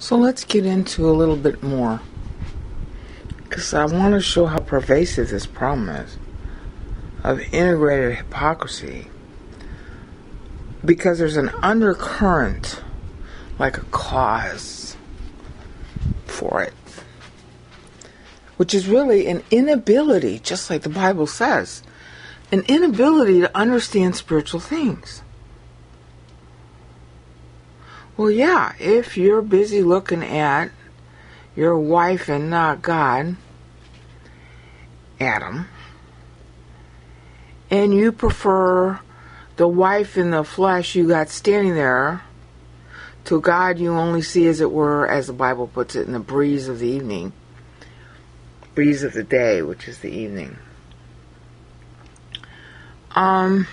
So let's get into a little bit more. Because I want to show how pervasive this problem is of integrated hypocrisy. Because there's an undercurrent, like a cause for it, which is really an inability, just like the Bible says, an inability to understand spiritual things. Well, yeah, if you're busy looking at your wife and not God, Adam, and you prefer the wife in the flesh you got standing there to God you only see, as it were, as the Bible puts it, in the breeze of the evening, breeze of the day, which is the evening. Um,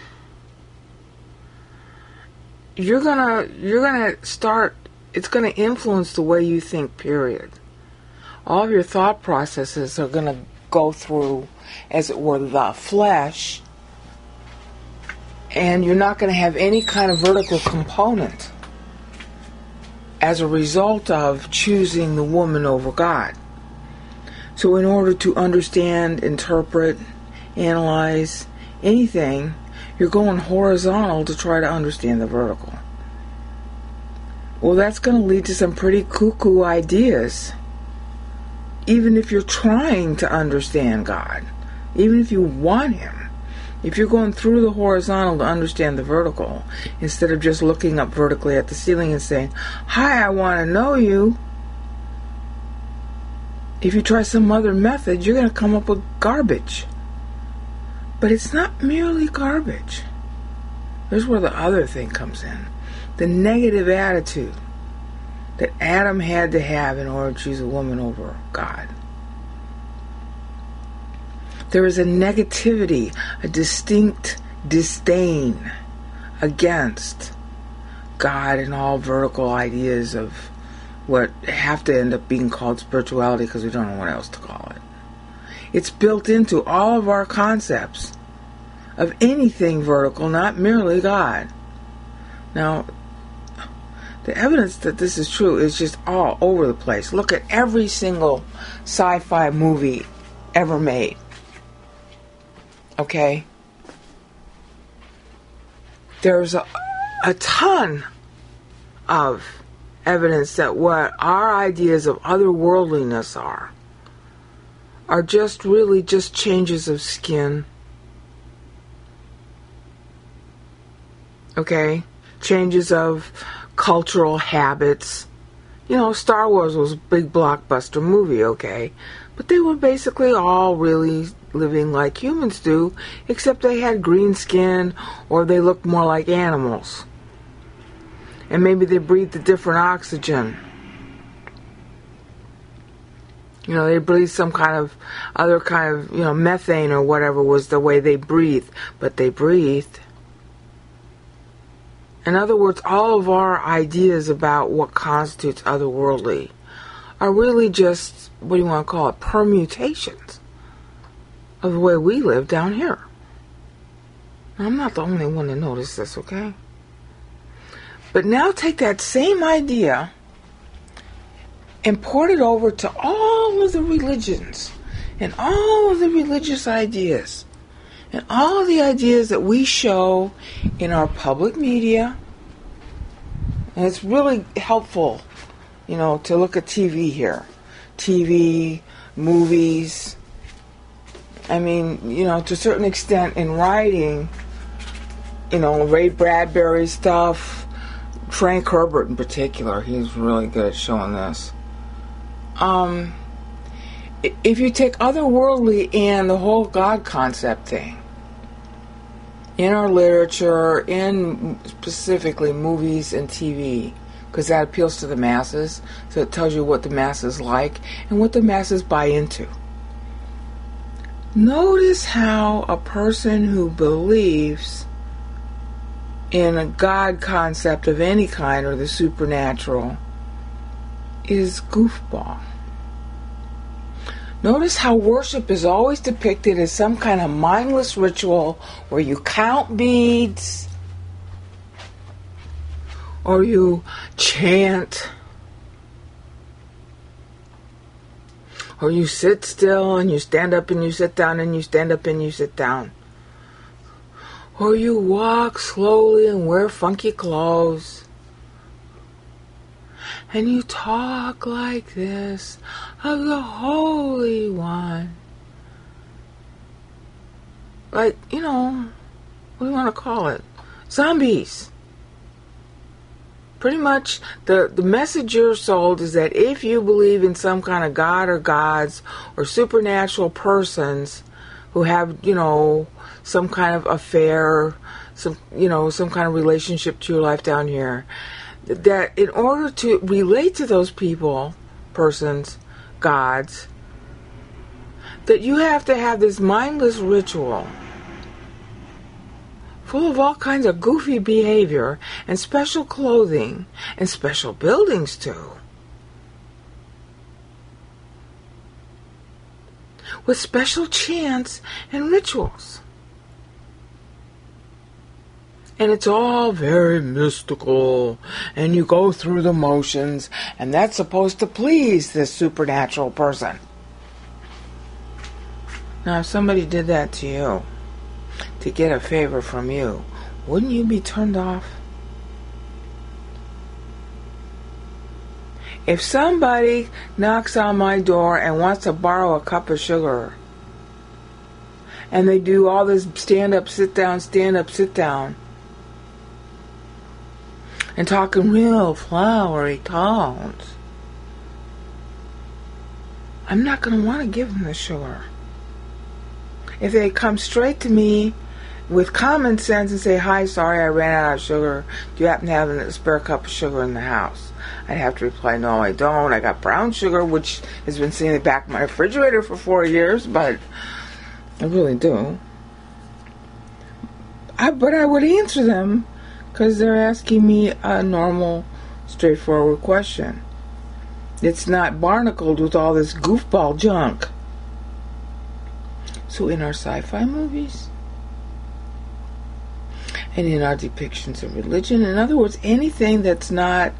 you're gonna you're gonna start it's gonna influence the way you think period all of your thought processes are gonna go through as it were the flesh and you're not going to have any kind of vertical component as a result of choosing the woman over God. So, in order to understand, interpret, analyze anything, you're going horizontal to try to understand the vertical. Well, that's going to lead to some pretty cuckoo ideas. Even if you're trying to understand God, even if you want Him, if you're going through the horizontal to understand the vertical, instead of just looking up vertically at the ceiling and saying, Hi, I want to know you, if you try some other method, you're going to come up with garbage. But it's not merely garbage. There's where the other thing comes in the negative attitude that Adam had to have in order to choose a woman over God. There is a negativity, a distinct disdain against God and all vertical ideas of what have to end up being called spirituality because we don't know what else to call it. It's built into all of our concepts of anything vertical, not merely God. Now, the evidence that this is true is just all over the place. Look at every single sci fi movie ever made. Okay? There's a, a ton of evidence that what our ideas of otherworldliness are are just really just changes of skin. Okay? Changes of cultural habits. You know, Star Wars was a big blockbuster movie, okay? But they were basically all really living like humans do, except they had green skin or they looked more like animals. And maybe they breathed a different oxygen. You know, they breathed some kind of other kind of, you know, methane or whatever was the way they breathed, but they breathed. In other words, all of our ideas about what constitutes otherworldly are really just, what do you want to call it, permutations of the way we live down here. I'm not the only one to notice this, okay? But now take that same idea and port it over to all of the religions and all of the religious ideas and all of the ideas that we show in our public media. And it's really helpful, you know, to look at TV here. TV, movies, I mean, you know, to a certain extent in writing, you know, Ray Bradbury stuff, Frank Herbert in particular, he's really good at showing this. Um, if you take otherworldly and the whole God concept thing, in our literature, in specifically movies and TV, because that appeals to the masses, so it tells you what the masses like and what the masses buy into. Notice how a person who believes in a God concept of any kind or the supernatural is goofball. Notice how worship is always depicted as some kind of mindless ritual where you count beads or you chant or you sit still and you stand up and you sit down and you stand up and you sit down. Or you walk slowly and wear funky clothes. And you talk like this of the Holy One. Like, you know, what do you want to call it? Zombies. Pretty much, the, the message you're sold is that if you believe in some kind of God or gods or supernatural persons who have, you know, some kind of affair, some, you know, some kind of relationship to your life down here, that in order to relate to those people, persons, gods, that you have to have this mindless ritual full of all kinds of goofy behavior and special clothing and special buildings too. With special chants and rituals. And it's all very mystical, and you go through the motions, and that's supposed to please this supernatural person. Now, if somebody did that to you, to get a favor from you, wouldn't you be turned off? If somebody knocks on my door and wants to borrow a cup of sugar, and they do all this stand up, sit down, stand up, sit down, and talking real flowery tones, I'm not going to want to give them the sugar. If they come straight to me with common sense and say, Hi, sorry, I ran out of sugar. Do you happen to have a spare cup of sugar in the house? I'd have to reply, No, I don't. I got brown sugar, which has been sitting in the back of my refrigerator for four years, but I really do. I, but I would answer them because they're asking me a normal, straightforward question. It's not barnacled with all this goofball junk. So, in our sci fi movies and in our depictions of religion, in other words, anything that's not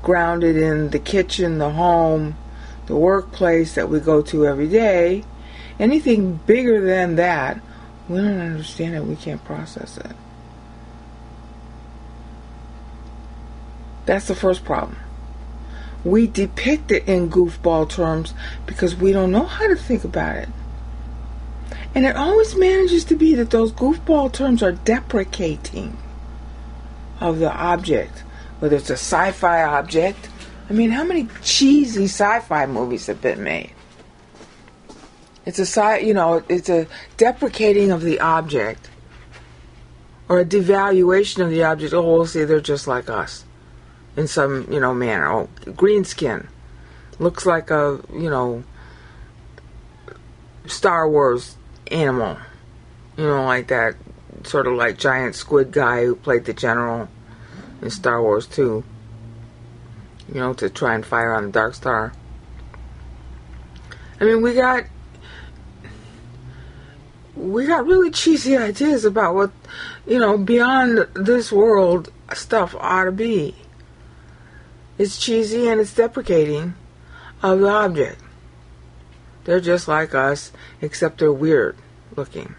grounded in the kitchen, the home, the workplace that we go to every day, anything bigger than that, we don't understand it, we can't process it. That's the first problem. We depict it in goofball terms because we don't know how to think about it. And it always manages to be that those goofball terms are deprecating of the object, whether it's a sci fi object. I mean, how many cheesy sci fi movies have been made? It's a sci, you know, it's a deprecating of the object or a devaluation of the object. Oh, we'll see, they're just like us in some, you know, manner. Oh, green skin. Looks like a, you know, Star Wars animal. You know, like that sort of like giant squid guy who played the general in Star Wars 2. You know, to try and fire on the Dark Star. I mean, we got we got really cheesy ideas about what you know beyond this world stuff ought to be. It's cheesy and it's deprecating of the object. They're just like us, except they're weird looking.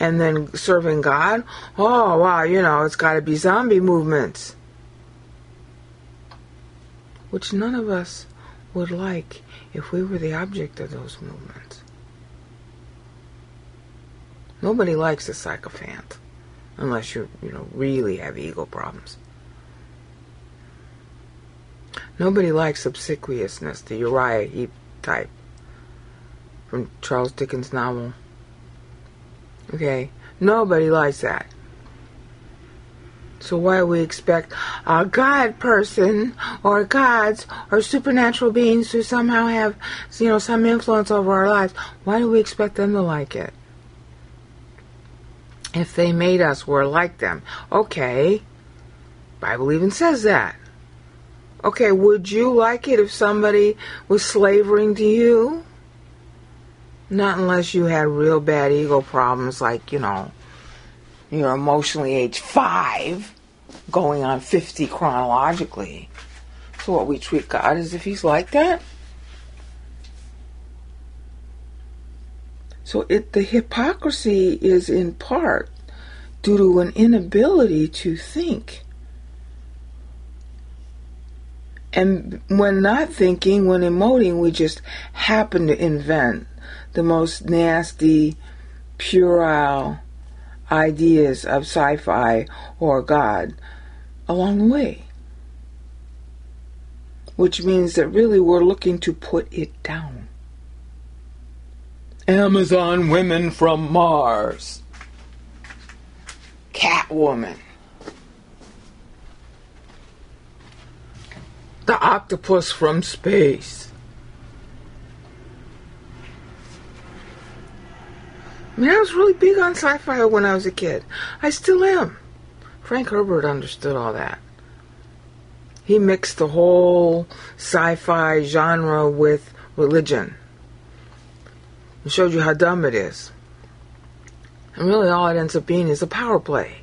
And then serving God, oh wow, you know, it's got to be zombie movements. Which none of us would like if we were the object of those movements. Nobody likes a sycophant unless you you know really have ego problems. Nobody likes obsequiousness, the Uriah Heep type from Charles Dickens' novel. Okay, nobody likes that. So why do we expect a God person or gods or supernatural beings who somehow have, you know, some influence over our lives? Why do we expect them to like it? If they made us, we're like them. Okay, Bible even says that. Okay, would you like it if somebody was slavering to you? Not unless you had real bad ego problems, like, you know, you're emotionally age five, going on 50 chronologically. So what we treat God as if he's like that? So it the hypocrisy is in part due to an inability to think. And when not thinking, when emoting, we just happen to invent the most nasty, puerile ideas of sci fi or God along the way. Which means that really we're looking to put it down. Amazon women from Mars. Catwoman. The octopus from space. I mean, I was really big on sci fi when I was a kid. I still am. Frank Herbert understood all that. He mixed the whole sci fi genre with religion and showed you how dumb it is. And really, all it ends up being is a power play.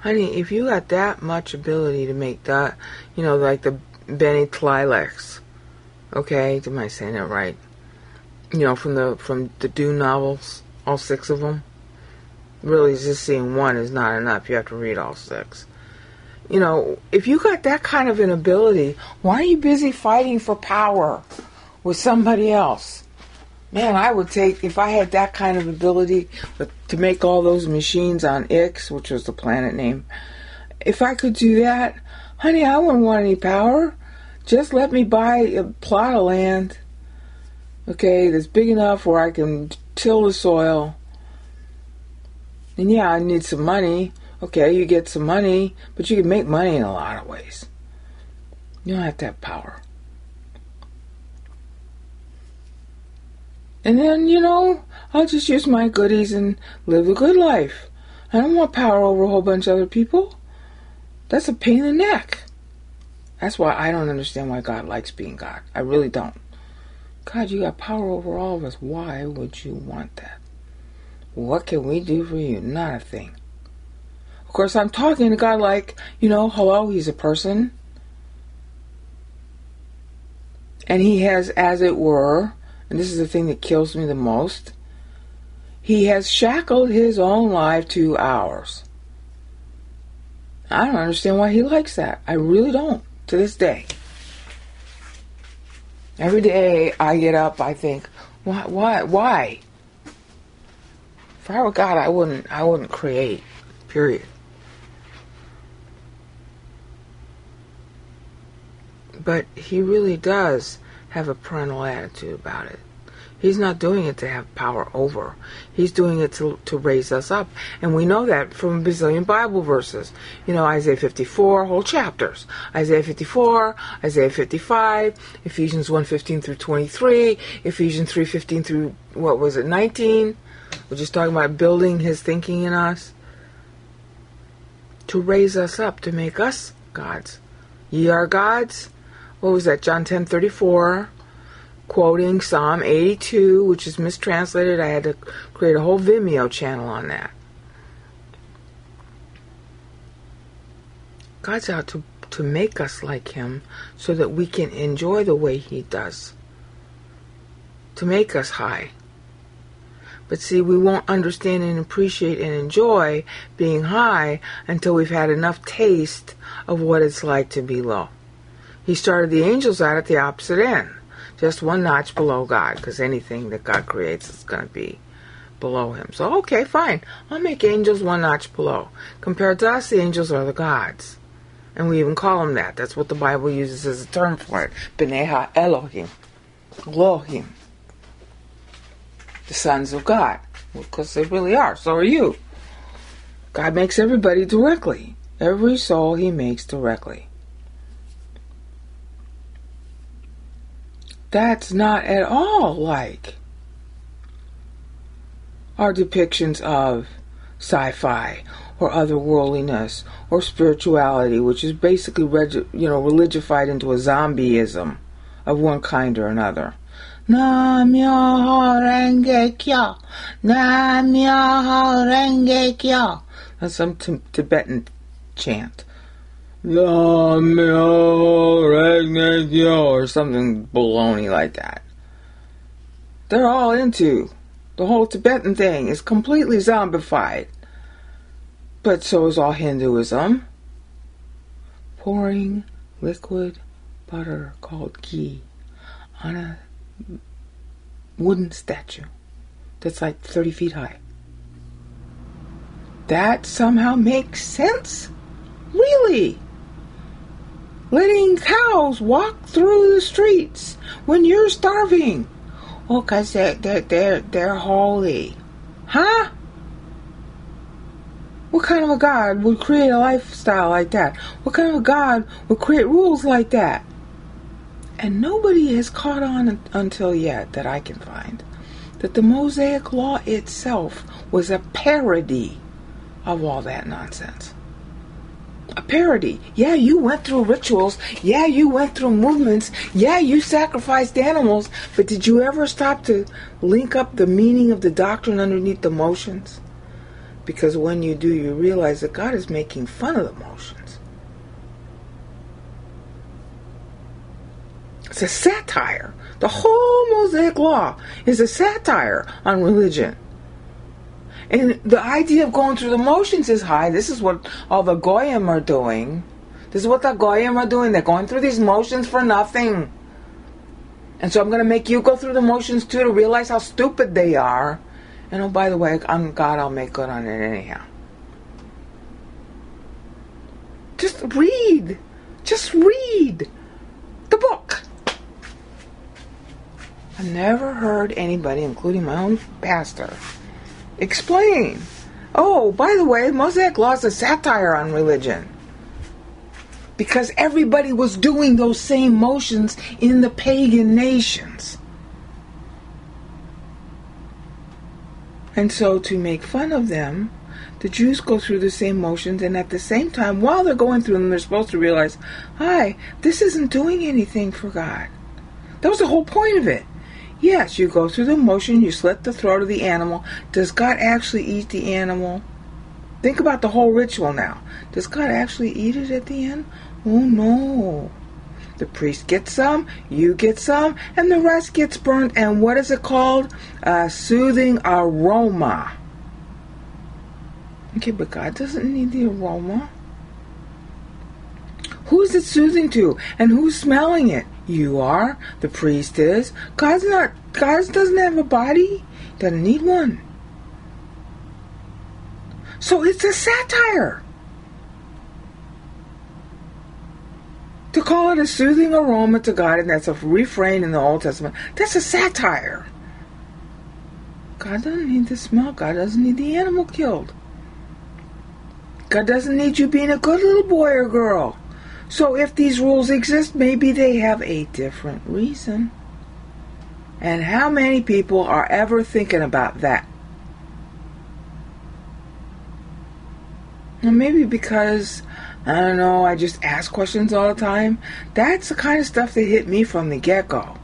Honey, if you got that much ability to make that, you know, like the Bene Tleilax, okay, am I saying it right? You know, from the from the Dune novels, all six of them. Really, just seeing one is not enough. You have to read all six. You know, if you got that kind of an ability, why are you busy fighting for power with somebody else? Man, I would take, if I had that kind of ability to make all those machines on Ix, which was the planet name, if I could do that, honey, I wouldn't want any power. Just let me buy a plot of land, okay, that's big enough where I can till the soil. And yeah, I need some money. Okay, you get some money, but you can make money in a lot of ways. You don't have to have power. And then, you know, I'll just use my goodies and live a good life. I don't want power over a whole bunch of other people. That's a pain in the neck. That's why I don't understand why God likes being God. I really don't. God, you got power over all of us. Why would you want that? What can we do for you? Not a thing. Of course, I'm talking to God like, you know, hello, he's a person. And he has, as it were, and this is the thing that kills me the most, he has shackled his own life to ours. I don't understand why he likes that. I really don't, to this day. Every day I get up, I think, why, why, why? If I were God, I wouldn't, I wouldn't create. Period. But he really does have a parental attitude about it. He's not doing it to have power over. He's doing it to, to raise us up. And we know that from a bazillion Bible verses. You know, Isaiah 54, whole chapters. Isaiah 54, Isaiah 55, Ephesians 1:15 through 23, Ephesians 3:15 through, what was it, 19? We're just talking about building his thinking in us. To raise us up, to make us gods. Ye are gods. What was that? John 10:34 quoting Psalm 82, which is mistranslated. I had to create a whole Vimeo channel on that. God's out to, to make us like Him so that we can enjoy the way He does, to make us high. But see, we won't understand and appreciate and enjoy being high until we've had enough taste of what it's like to be low. He started the angels out at the opposite end just one notch below God, because anything that God creates is going to be below Him. So, okay, fine. I'll make angels one notch below. Compared to us, the angels are the gods. And we even call them that. That's what the Bible uses as a term for it. B'nai Elohim. Elohim. The sons of God. Because they really are. So are you. God makes everybody directly. Every soul He makes directly. That's not at all like our depictions of sci fi or otherworldliness or spirituality, which is basically you know religified into a zombieism of one kind or another. Nam-myoho Renge Kyo. Nam-myoho Renge Kyo. That's some t- Tibetan chant. Or something baloney like that. They're all into the whole Tibetan thing is completely zombified. But so is all Hinduism. Pouring liquid butter called ghee on a wooden statue that's like 30 feet high. That somehow makes sense? Really? Letting cows walk through the streets when you're starving. Oh, because they're, they're, they're, they're holy. Huh? What kind of a God would create a lifestyle like that? What kind of a God would create rules like that? And nobody has caught on until yet that I can find that the Mosaic Law itself was a parody of all that nonsense. A parody. Yeah, you went through rituals. Yeah, you went through movements. Yeah, you sacrificed animals. But did you ever stop to link up the meaning of the doctrine underneath the motions? Because when you do, you realize that God is making fun of the motions. It's a satire. The whole Mosaic Law is a satire on religion. And the idea of going through the motions is high. This is what all the Goyim are doing. This is what the Goyim are doing. They're going through these motions for nothing. And so I'm going to make you go through the motions too to realize how stupid they are. And oh, by the way, God, I'll make good on it anyhow. Just read. Just read the book. I've never heard anybody, including my own pastor, explain. Oh, by the way, Mosaic Law is a satire on religion. Because everybody was doing those same motions in the pagan nations. And so, to make fun of them, the Jews go through the same motions, and at the same time, while they're going through them, they're supposed to realize, hi, this isn't doing anything for God. That was the whole point of it. Yes, you go through the motion, you slit the throat of the animal. Does God actually eat the animal? Think about the whole ritual now. Does God actually eat it at the end? Oh no. The priest gets some, you get some, and the rest gets burnt. And what is it called? A soothing aroma. Okay, but God doesn't need the aroma. Who's it soothing to? And who's smelling it? You are. The priest is. God's not. God doesn't have a body. Doesn't need one. So it's a satire. To call it a soothing aroma to God, and that's a refrain in the Old Testament, that's a satire. God doesn't need the smell. God doesn't need the animal killed. God doesn't need you being a good little boy or girl. So if these rules exist, maybe they have a different reason. And how many people are ever thinking about that? Maybe because, I don't know, I just ask questions all the time. That's the kind of stuff that hit me from the get go.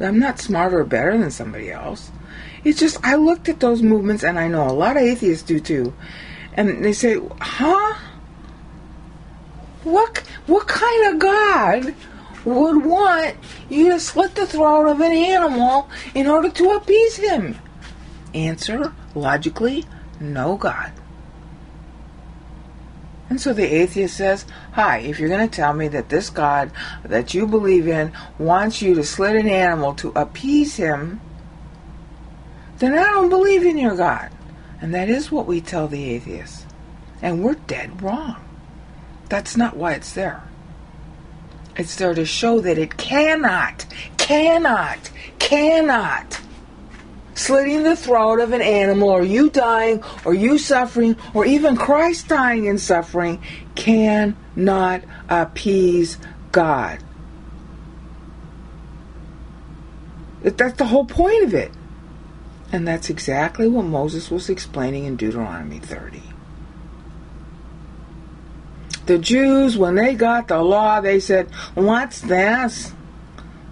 I'm not smarter or better than somebody else. It's just, I looked at those movements, and I know a lot of atheists do too. And they say, huh? What what kind of God would want you to slit the throat of an animal in order to appease him? Answer logically, no God. And so the atheist says, Hi, if you're going to tell me that this God that you believe in wants you to slit an animal to appease him, then I don't believe in your God. And that is what we tell the atheists. And we're dead wrong. That's not why it's there. It's there to show that it cannot, cannot, cannot. Slitting the throat of an animal, or you dying, or you suffering, or even Christ dying and suffering, cannot appease God. That's the whole point of it. And that's exactly what Moses was explaining in Deuteronomy 30 the Jews, when they got the law, they said, What's this?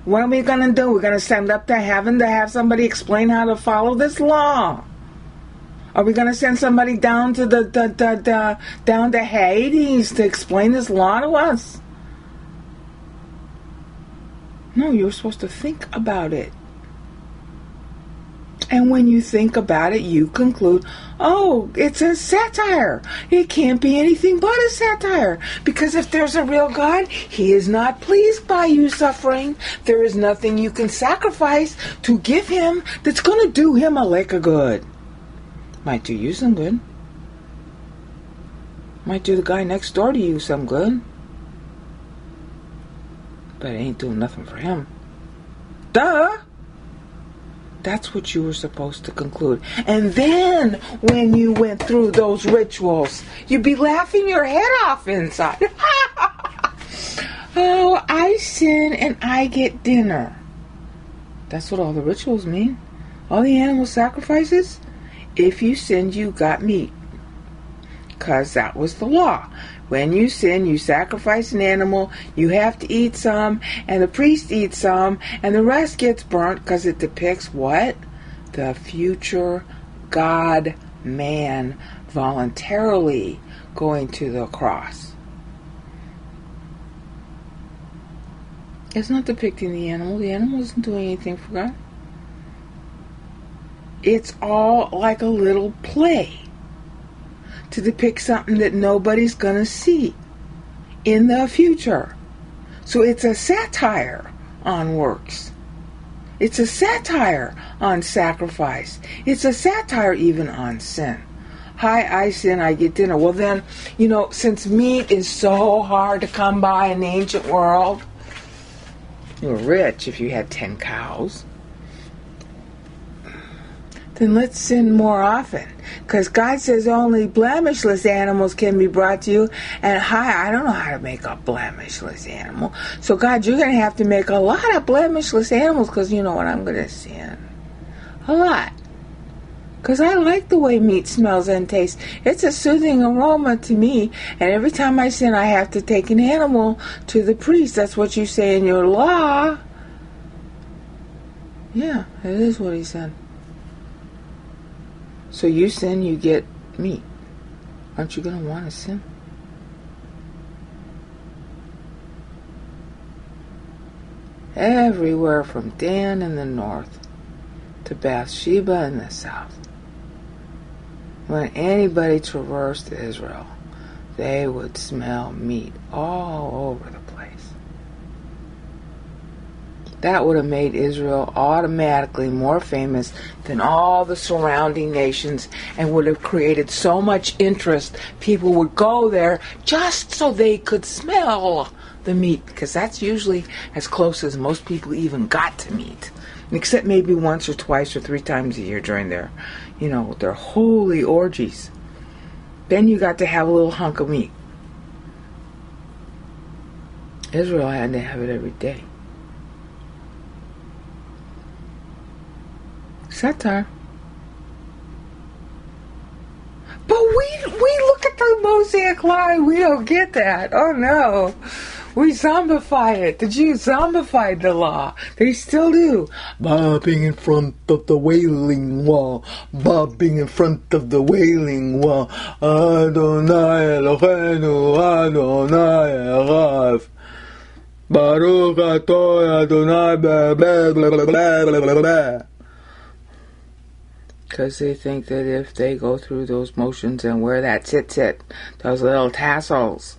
What are we going to do? We're going to send up to heaven to have somebody explain how to follow this law. Are we going to send somebody down to the, the, the, the down to Hades to explain this law to us? No, you're supposed to think about it. And when you think about it, you conclude, oh, it's a satire. It can't be anything but a satire. Because if there's a real God, He is not pleased by you suffering. There is nothing you can sacrifice to give Him that's going to do Him a lick of good. Might do you some good. Might do the guy next door to you some good. But it ain't doing nothing for him. Duh! That's what you were supposed to conclude. And then, when you went through those rituals, you'd be laughing your head off inside. oh, I sin and I get dinner. That's what all the rituals mean. All the animal sacrifices. If you sin, you got meat. Because that was the law. When you sin, you sacrifice an animal, you have to eat some, and the priest eats some, and the rest gets burnt because it depicts what? The future God man voluntarily going to the cross. It's not depicting the animal. The animal isn't doing anything for God. It's all like a little play to depict something that nobody's going to see in the future. So it's a satire on works. It's a satire on sacrifice. It's a satire even on sin. Hi, I sin, I get dinner. Well, then, you know, since meat is so hard to come by in the ancient world, you were rich if you had 10 cows then let's sin more often. Because God says only blemishless animals can be brought to you. And hi, I don't know how to make a blemishless animal. So, God, you're going to have to make a lot of blemishless animals because you know what I'm going to sin? A lot. Because I like the way meat smells and tastes. It's a soothing aroma to me. And every time I sin, I have to take an animal to the priest. That's what you say in your law. Yeah, it is what he said. So you sin, you get meat. Aren't you going to want to sin? Everywhere from Dan in the north to Bathsheba in the south. When anybody traversed Israel, they would smell meat all over the that would have made Israel automatically more famous than all the surrounding nations and would have created so much interest. People would go there just so they could smell the meat, because that's usually as close as most people even got to meat. Except maybe once or twice or three times a year during their, you know, their holy orgies. Then you got to have a little hunk of meat. Israel had to have it every day. Satire. But we we look at the Mosaic line, we don't get that. Oh no. We zombify it. The Jews zombified the law. They still do. Bobbing in front of the wailing wall. Bobbing in front of the wailing wall. Adonai Eloheinu, Adonai Erav. Baruch atah Adonai blah blah blah blah blah blah blah because they think that if they go through those motions and wear that tzitzit, those little tassels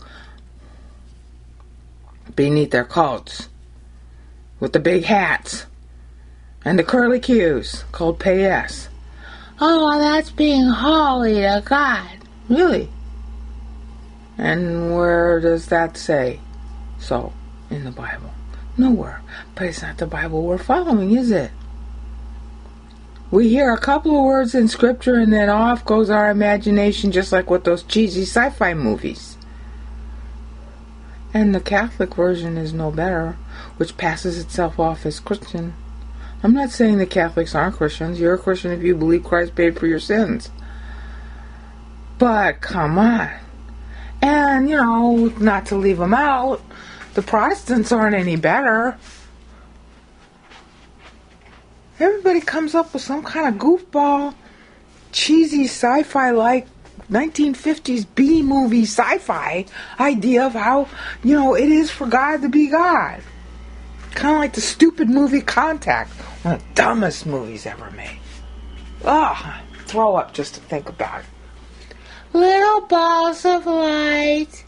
beneath their coats, with the big hats and the curly cues called payas. Oh, that's being holy to God. Really? And where does that say so in the Bible? Nowhere. But it's not the Bible we're following, is it? We hear a couple of words in scripture and then off goes our imagination, just like with those cheesy sci fi movies. And the Catholic version is no better, which passes itself off as Christian. I'm not saying the Catholics aren't Christians. You're a Christian if you believe Christ paid for your sins. But come on. And, you know, not to leave them out, the Protestants aren't any better. Everybody comes up with some kind of goofball cheesy sci fi like 1950s B movie sci fi idea of how, you know, it is for God to be God. Kind of like the stupid movie Contact, one of the dumbest movies ever made. Ugh, throw up just to think about it. Little balls of light.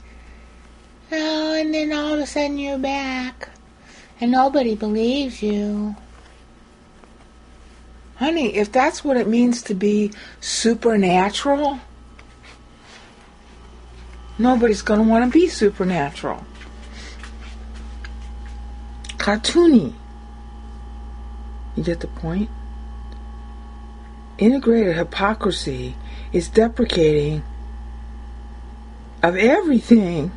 Oh, and then all of a sudden you're back. And nobody believes you. Honey, if that's what it means to be supernatural, nobody's going to want to be supernatural. Cartoony. You get the point? Integrated hypocrisy is deprecating of everything.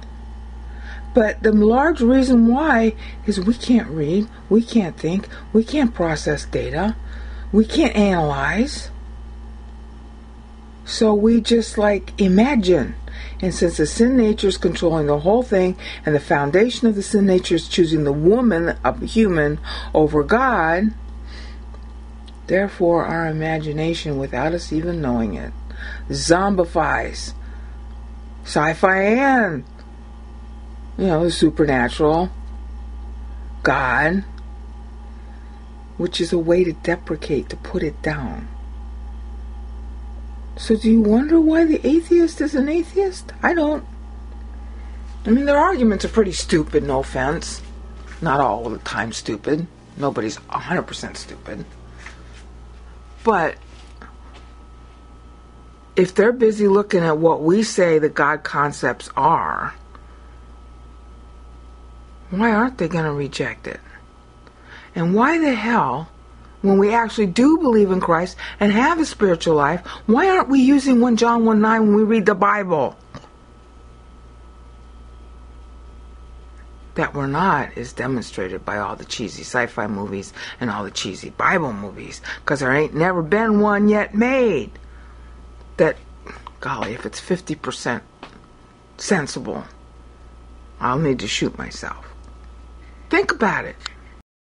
But the large reason why is we can't read, we can't think, we can't process data, we can't analyze. So we just like imagine. And since the sin nature is controlling the whole thing, and the foundation of the sin nature is choosing the woman, a human, over God, therefore our imagination, without us even knowing it, zombifies sci fi and, you know, supernatural, God, which is a way to deprecate, to put it down. So, do you wonder why the atheist is an atheist? I don't. I mean, their arguments are pretty stupid, no offense. Not all the time stupid. Nobody's 100% stupid. But if they're busy looking at what we say the God concepts are, why aren't they going to reject it? And why the hell, when we actually do believe in Christ and have a spiritual life, why aren't we using 1 John 1 9 when we read the Bible? That we're not is demonstrated by all the cheesy sci fi movies and all the cheesy Bible movies, because there ain't never been one yet made that, golly, if it's 50% sensible, I'll need to shoot myself. Think about it.